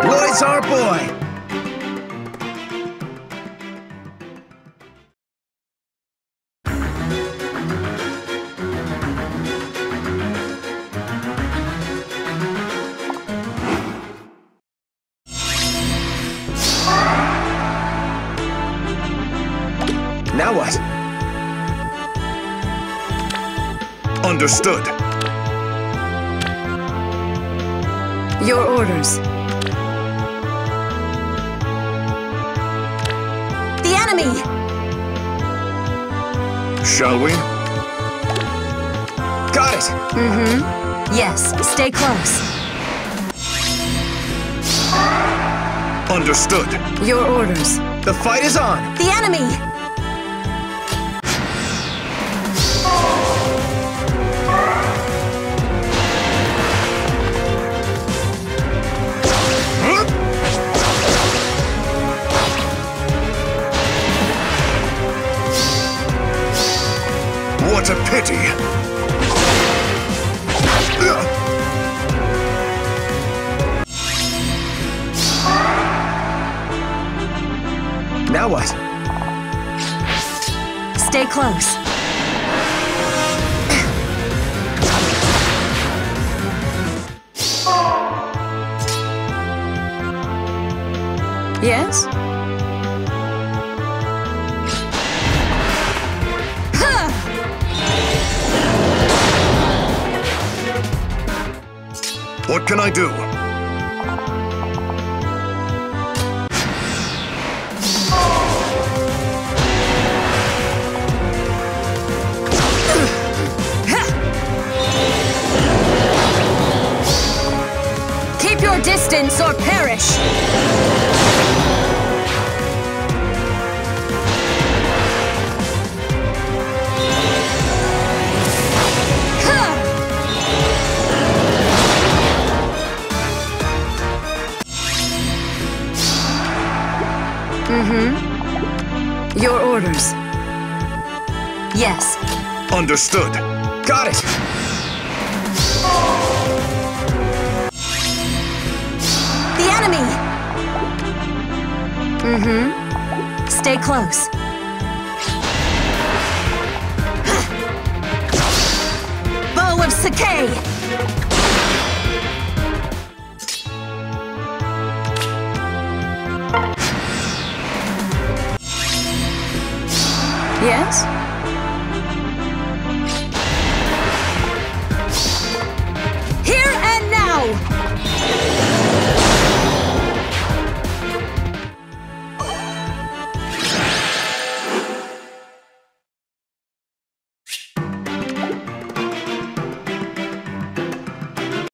Lloyd's our boy. Now what? Understood. Your orders. Enemy! Shall we? Got it. Mm-hmm. Yes, stay close. Understood. Your orders. The fight is on. The enemy! What a pity. Now what? Stay close. Yes? What can I do? Keep your distance or perish! Mm-hmm. Your orders. Yes. Understood. Got it. The enemy! Mm-hmm. Stay close. Bow of Sakei! Yes?